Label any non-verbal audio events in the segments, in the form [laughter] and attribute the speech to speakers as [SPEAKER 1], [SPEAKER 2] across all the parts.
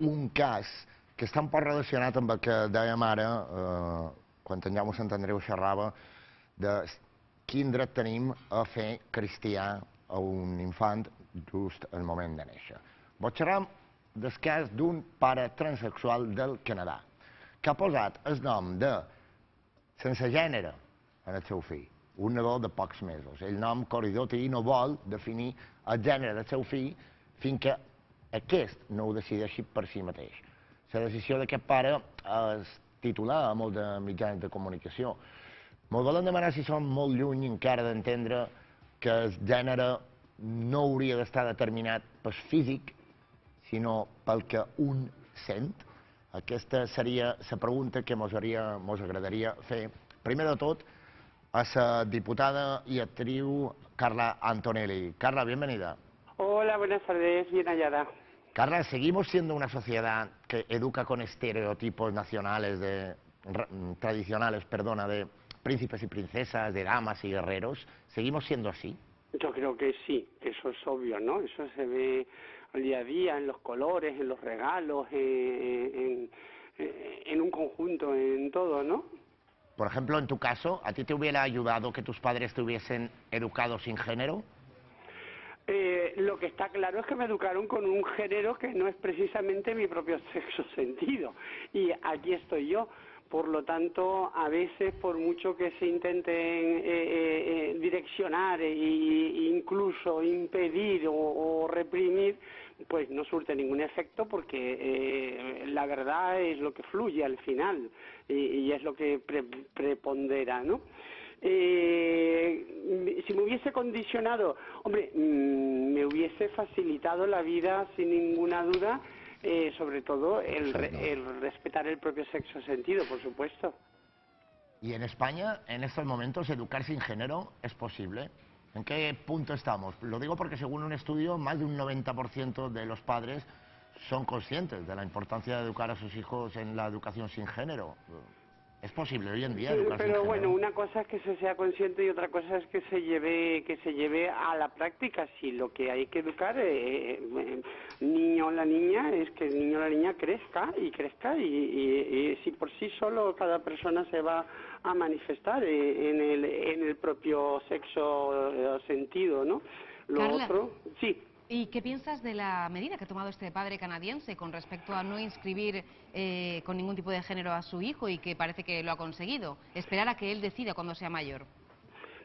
[SPEAKER 1] un cas que està un poc relacionat amb el que dèiem ara, eh, quan en Jaume Sant Andreu xerrava, de quin dret tenim a fer cristià a un infant just al moment de néixer. Vos xerram del cas d'un pare transexual del Canadà, que ha posat el nom de sense gènere en el seu fill, un nadó de pocs mesos. El nom Coridoti no vol definir el gènere del seu fill fins que aquest no ho decideixi per si mateix. La decisió d'aquest pare és titular a molts mitjans de comunicació. Mos volen demanar si som molt lluny encara d'entendre que el gènere no hauria d'estar determinat pel físic, sinó pel que un sent. Aquesta seria la pregunta que mos, mos agradaria fer, primer de tot, a la diputada y actriz Carla Antonelli. Carla, bienvenida.
[SPEAKER 2] Hola, buenas tardes, bien hallada.
[SPEAKER 1] Carla, seguimos siendo una sociedad que educa con estereotipos nacionales, de, tradicionales, perdona, de príncipes y princesas, de damas y guerreros. ¿Seguimos siendo así?
[SPEAKER 2] Yo creo que sí, eso es obvio, ¿no? Eso se ve al día a día, en los colores, en los regalos, en, en, en un conjunto, en todo, ¿no?
[SPEAKER 1] Por ejemplo, en tu caso, ¿a ti te hubiera ayudado que tus padres te hubiesen educado sin género?
[SPEAKER 2] Eh, lo que está claro es que me educaron con un género que no es precisamente mi propio sexo [laughs] sentido. Y aquí estoy yo. Por lo tanto, a veces, por mucho que se intenten eh, eh, eh direccionar e incluso impedir o, reprimir, pues no surte ningún efecto porque eh, la verdad es lo que fluye al final y, y es lo que pre prepondera, ¿no? Eh, si me hubiese condicionado, hombre, mmm, me hubiese facilitado la vida sin ninguna duda, eh, sobre todo el, re, el, respetar el propio sexo sentido, por supuesto.
[SPEAKER 1] ¿Y en España, en estos momentos, educar sin género es posible? ¿En qué punto estamos? Lo digo porque según un estudio, más de un 90% de los padres son conscientes de la importancia de educar a sus hijos en la educación sin género. Es posible hoy en día
[SPEAKER 2] sí, pero bueno, una cosa es que se sea consciente y otra cosa es que se lleve que se lleve a la práctica. Si lo que hay que educar eh, eh, niño o la niña es que el niño o la niña crezca y crezca y, y, y si por sí solo cada persona se va a manifestar eh, en el en el propio sexo eh, sentido, ¿no? Lo
[SPEAKER 3] Carla.
[SPEAKER 2] otro, sí.
[SPEAKER 3] ¿Y qué piensas de la medida que ha tomado este padre canadiense con respecto a no inscribir eh, con ningún tipo de género a su hijo y que parece que lo ha conseguido? Esperar a que él decida cuando sea mayor.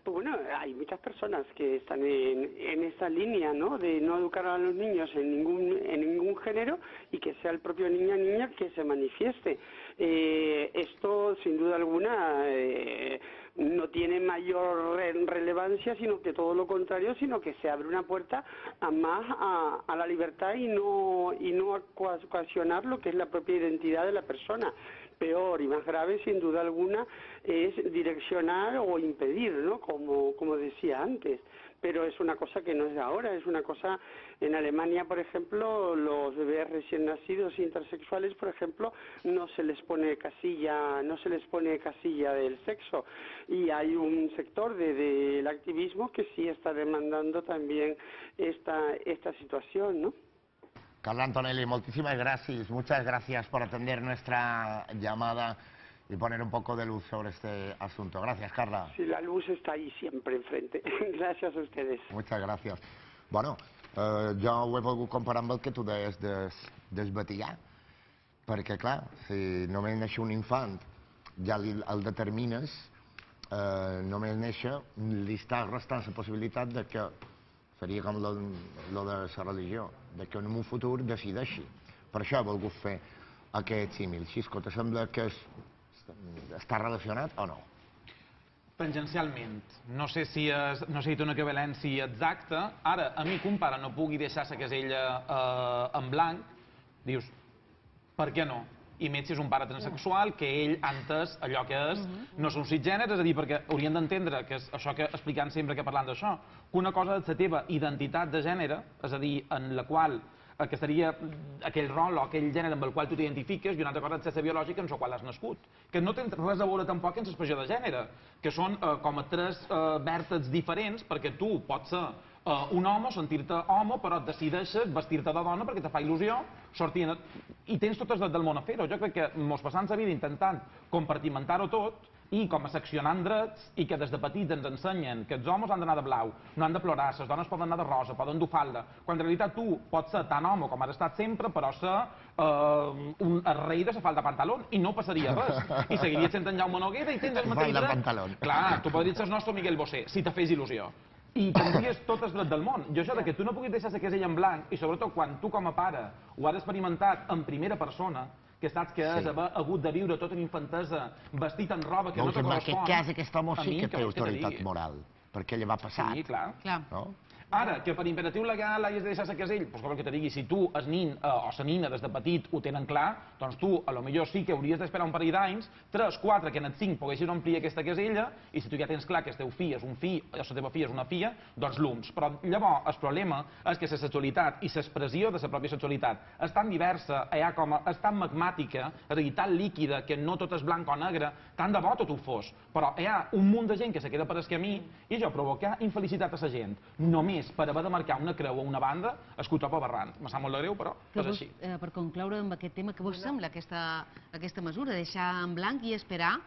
[SPEAKER 2] Pues bueno, hay muchas personas que están en, en esa línea, ¿no? De no educar a los niños en ningún en ningún género y que sea el propio niño o niña que se manifieste. Eh, esto, sin duda alguna, eh, no tiene mayor re relevancia, sino que todo lo contrario, sino que se abre una puerta a más a, a la libertad y no y no a coaccionar lo que es la propia identidad de la persona peor y más grave, sin duda alguna, es direccionar o impedir, ¿no? Como, como decía antes. Pero es una cosa que no es de ahora, es una cosa. En Alemania, por ejemplo, los bebés recién nacidos intersexuales, por ejemplo, no se les pone casilla, no se les pone casilla del sexo. Y hay un sector de, del activismo que sí está demandando también esta, esta situación, ¿no?
[SPEAKER 1] Carla Antonelli, muchísimas gracias. Muchas gracias por atender nuestra llamada y poner un poco de luz sobre este asunto. Gracias, Carla.
[SPEAKER 2] Sí, la luz está ahí siempre enfrente. [laughs] Gracias a ustedes.
[SPEAKER 1] Muchas gracias. Bueno, eh, jo ho he volgut comparar amb el que tu deies des, des batillar, perquè, clar, si només neix un infant, ja li, el determines, eh, només néixer, li està restant la possibilitat de que seria com lo, lo de la religió, de que en un futur decideixi. Per això he volgut fer aquest símil. Xisco, te sembla que és, està relacionat o no?
[SPEAKER 4] Tangencialment. No sé si, és, no sé si té una equivalència exacta. Ara, a mi pare no pugui deixar la casella eh, en blanc, dius, per què no? I més si és un pare transexual, que ell ha entès allò que és, no són cisgèneres, és a dir, perquè haurien d'entendre que és això que explicant sempre que parlant d'això, que una cosa és la teva identitat de gènere, és a dir, en la qual eh, que seria aquell rol o aquell gènere amb el qual tu t'identifiques i una altra cosa és la biològica en la qual has nascut. Que no té res a veure tampoc amb l'expressió de gènere, que són eh, com a tres eh, vèrtexs diferents perquè tu pots ser uh, un home, sentir-te home, però decideixes vestir-te de dona perquè te fa il·lusió, sortir... I tens tot el dret del món a fer-ho. Jo crec que mos passam la vida intentant compartimentar-ho tot i com a seccionant drets i que des de petits ens ensenyen que els homes han d'anar de blau, no han de plorar, les dones poden anar de rosa, poden dur falda, quan en realitat tu pots ser tan home com has estat sempre, però ser eh, un el rei de la falda pantalón i no passaria res. I seguiries sent en Jaume Noguera i tens el mateix
[SPEAKER 1] Falda pantalón.
[SPEAKER 4] Clar, tu podries ser el nostre Miguel Bosé, si te fes il·lusió. I tindries tot el dret del món. Jo això de que tu no puguis deixar la casella en blanc, i sobretot quan tu com a pare ho has experimentat en primera persona, que saps que has
[SPEAKER 1] Sí.
[SPEAKER 4] haver hagut de viure tota una infantesa vestit en roba que no
[SPEAKER 1] Doncs
[SPEAKER 4] te
[SPEAKER 1] en
[SPEAKER 4] correspon...
[SPEAKER 1] aquest cas aquest home sí
[SPEAKER 4] mi,
[SPEAKER 1] que té
[SPEAKER 4] que
[SPEAKER 1] autoritat
[SPEAKER 4] digui?
[SPEAKER 1] moral, perquè ell va passar,
[SPEAKER 4] Sí, clar.
[SPEAKER 3] Clar.
[SPEAKER 1] no?
[SPEAKER 4] Ara, que per imperatiu legal hagis de deixar la casell, doncs com que te digui, si tu, el nin eh, o la nina des de petit ho tenen clar, doncs tu, a lo millor sí que hauries d'esperar un parell d'anys, 3, 4, que en els 5 poguessis omplir aquesta casella, i si tu ja tens clar que el teu fill és un fill o la teva filla és una filla, doncs l'ums. Però llavors el problema és que la sexualitat i l'expressió de la pròpia sexualitat és tan diversa, hi ha com és tan magmàtica, és a dir, tan líquida, que no tot és blanc o negre, tant de bo tot ho fos. Però hi ha un munt de gent que se queda per el camí i això provoca infelicitat a la gent. Només per haver de marcar una creu o una banda, es que ho topa aberrant. Me sap molt de greu, però
[SPEAKER 3] Però
[SPEAKER 4] és
[SPEAKER 3] vos,
[SPEAKER 4] així.
[SPEAKER 3] eh, per concloure amb aquest tema, què vos sembla aquesta, aquesta mesura? Deixar en blanc i esperar?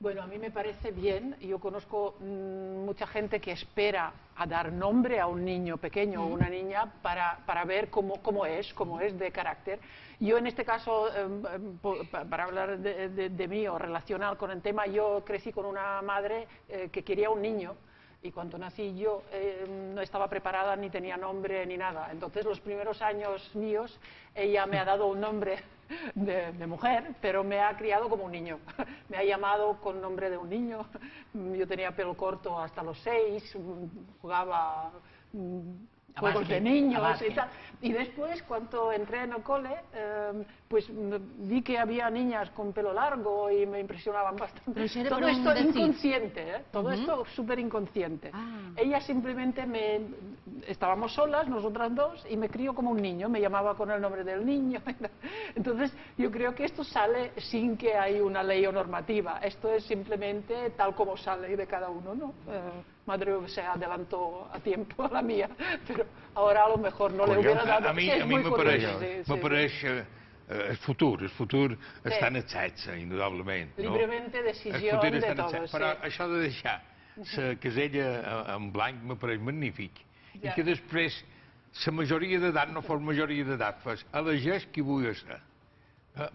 [SPEAKER 5] Bueno, a mí me parece bien. Yo conozco mm, mucha gente que espera a dar nombre a un niño pequeño o una niña para, para ver cómo, cómo es, cómo es de carácter. Yo en este caso, em, em, para hablar de, de- de mí o relacional con el tema, yo crecí con una madre eh, que quería un niño. Y cuando nací yo eh, no estaba preparada ni tenía nombre ni nada. Entonces los primeros años míos ella me ha dado un nombre [laughs] de, de mujer, pero me ha criado como un niño. [laughs] Me ha llamado con nombre de un niño. Yo tenía pelo corto hasta los seis, jugaba mm, juegos de niños y tal. Y después, cuando entré en el cole, eh, pues vi que había niñas con pelo largo y me impresionaban bastante.
[SPEAKER 3] Pero
[SPEAKER 5] Todo esto inconsciente, ¿eh? todo esto súper inconsciente.
[SPEAKER 3] Ah.
[SPEAKER 5] Ella simplemente me... Estábamos solas, nosotras dos, y me crió como un niño, me llamaba con el nombre del niño. [laughs] Entonces, yo creo que esto sale sin que hay una ley o normativa. Esto es simplemente tal como sale de cada uno, ¿no? Eh, madre se adelantó a tiempo a la mía, [laughs] pero ahora a lo mejor no le
[SPEAKER 1] Curioso.
[SPEAKER 5] hubiera dado...
[SPEAKER 6] A,
[SPEAKER 5] es
[SPEAKER 6] a
[SPEAKER 5] muy
[SPEAKER 6] m'apareix,
[SPEAKER 5] curioso, sí, sí.
[SPEAKER 6] m'apareix eh, eh, el futur, el futur està en el sexe, indudablement. No?
[SPEAKER 5] Libremente
[SPEAKER 6] El
[SPEAKER 5] decisió de todos,
[SPEAKER 6] sexe.
[SPEAKER 5] sí.
[SPEAKER 6] Però això de deixar la casella en blanc m'apareix magnífic. I que després la majoria d'edat no fos majoria d'edat, fos elegeix qui vull ser. Eh,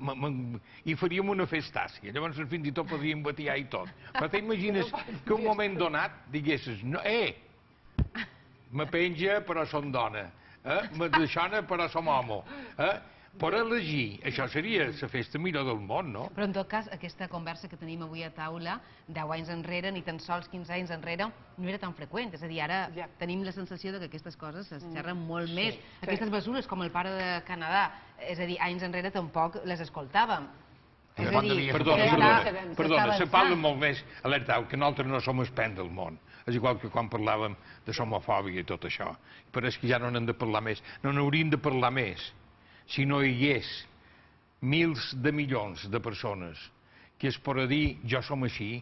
[SPEAKER 6] I faríem una festàcia, llavors fins i tot podríem batiar i tot. Però t'imagines [laughs] que un moment donat diguessis, no, eh, me penja però som dona, eh? me deixona però som home. Eh? Per elegir, això seria la festa millor del món, no?
[SPEAKER 3] Però en tot cas, aquesta conversa que tenim avui a taula, 10 anys enrere, ni tan sols 15 anys enrere, no era tan freqüent. És a dir, ara
[SPEAKER 5] Ja.
[SPEAKER 3] tenim la sensació de que aquestes coses es xerren molt més. Aquestes mesures, com el pare de Canadà, és a dir, anys enrere tampoc les escoltàvem. És a dir,
[SPEAKER 6] Perdona, perdona, perdona, se parla molt més, alertau, que nosaltres no som espent del món. És igual que quan parlàvem de homofòbia i tot això. Però és que ja no n'hem de parlar més. No n'hauríem de parlar més si no hi hagués mils de milions de persones que es per dir jo som així,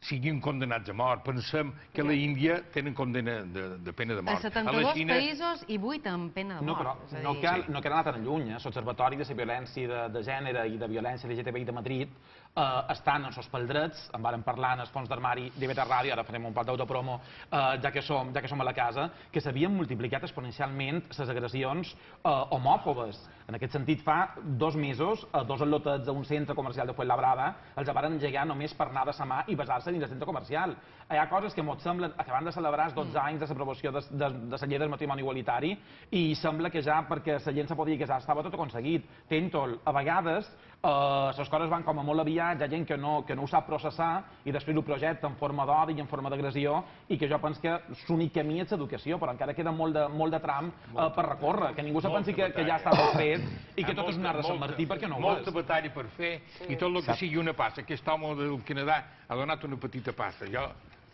[SPEAKER 6] siguin condenats a mort. Pensem que a la Índia tenen condena de, de pena de
[SPEAKER 3] A
[SPEAKER 6] mort.
[SPEAKER 3] 72 països i 8 amb pena de
[SPEAKER 4] No,
[SPEAKER 3] mort.
[SPEAKER 4] però
[SPEAKER 3] És a
[SPEAKER 4] no cal, no cal anar tan lluny. Eh? L'Observatori de la Violència de, de Gènere i de Violència LGTBI de Madrid eh, estan en els drets, en vàrem parlar en els fons d'armari d'IV3 Ràdio, ara farem un pot d'autopromo, eh, ja, que som, ja que som a la casa, que s'havien multiplicat exponencialment les agressions eh, homòfobes. En aquest sentit, fa dos mesos, eh, dos atlotets d'un centre comercial de Fuenlabrada els van engegar només per anar de sa mà i besar-se dins el centre comercial. Hi ha coses que mos semblen, acabant de celebrar els 12 anys de l'aprovació de, de, de la llei del matrimoni igualitari i sembla que ja perquè la gent se podia casar estava tot aconseguit. Tentol, a vegades les coses van com a molt aviat, hi ha gent que no, que no ho sap processar i després ho projecta en forma d'odi i en forma d'agressió i que jo penso que l'únic camí és l'educació, però encara queda molt de, molt de tram eh, per recórrer, que ningú se pensi que, que ja està tot fet i que tot és un art de Sant Martí perquè no ho
[SPEAKER 6] Molta
[SPEAKER 4] és.
[SPEAKER 6] batalla per fer i tot el que sigui una passa. Aquest home del Canadà ha donat una petita passa. Jo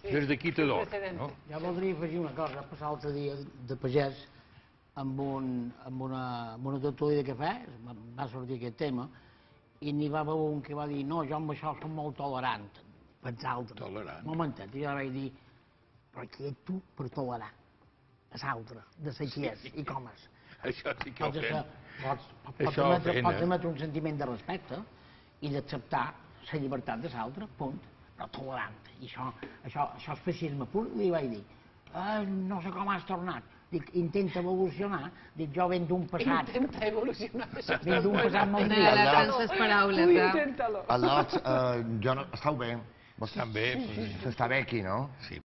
[SPEAKER 6] des d'aquí te dono. No?
[SPEAKER 7] Jo voldria afegir una cosa. Passar l'altre dia de pagès amb, un, amb, una, amb una tertúlia de cafè, va sortir aquest tema, i n'hi va haver un que va dir no, jo amb això som molt tolerant. Pensar altre.
[SPEAKER 6] Tolerant.
[SPEAKER 7] Un momentet, i jo vaig dir, però qui ets tu per tolerar? a l'altre, de ser qui és i com és. [laughs]
[SPEAKER 6] Això sí que ho
[SPEAKER 7] Pots,
[SPEAKER 6] fem.
[SPEAKER 7] pots, pots,
[SPEAKER 6] Això
[SPEAKER 7] emetre,
[SPEAKER 6] ofèn,
[SPEAKER 7] pots
[SPEAKER 6] eh?
[SPEAKER 7] emetre un sentiment de respecte i d'acceptar la llibertat de l'altre, punt. Però tolerant. I això, això, això és feixisme pur, li vaig dir. Ah, no sé com has tornat. Dic, intenta evolucionar. Dic, jo venc d'un passat,
[SPEAKER 5] Intenta evolucionar. això
[SPEAKER 7] venc d'un passat molt
[SPEAKER 3] de les tantes paraules, eh?
[SPEAKER 5] inténtalo.
[SPEAKER 1] Al·lot, eh, jo no... Estàu bé?
[SPEAKER 6] Estan bé,
[SPEAKER 1] S'està bé aquí, no?
[SPEAKER 6] Sí.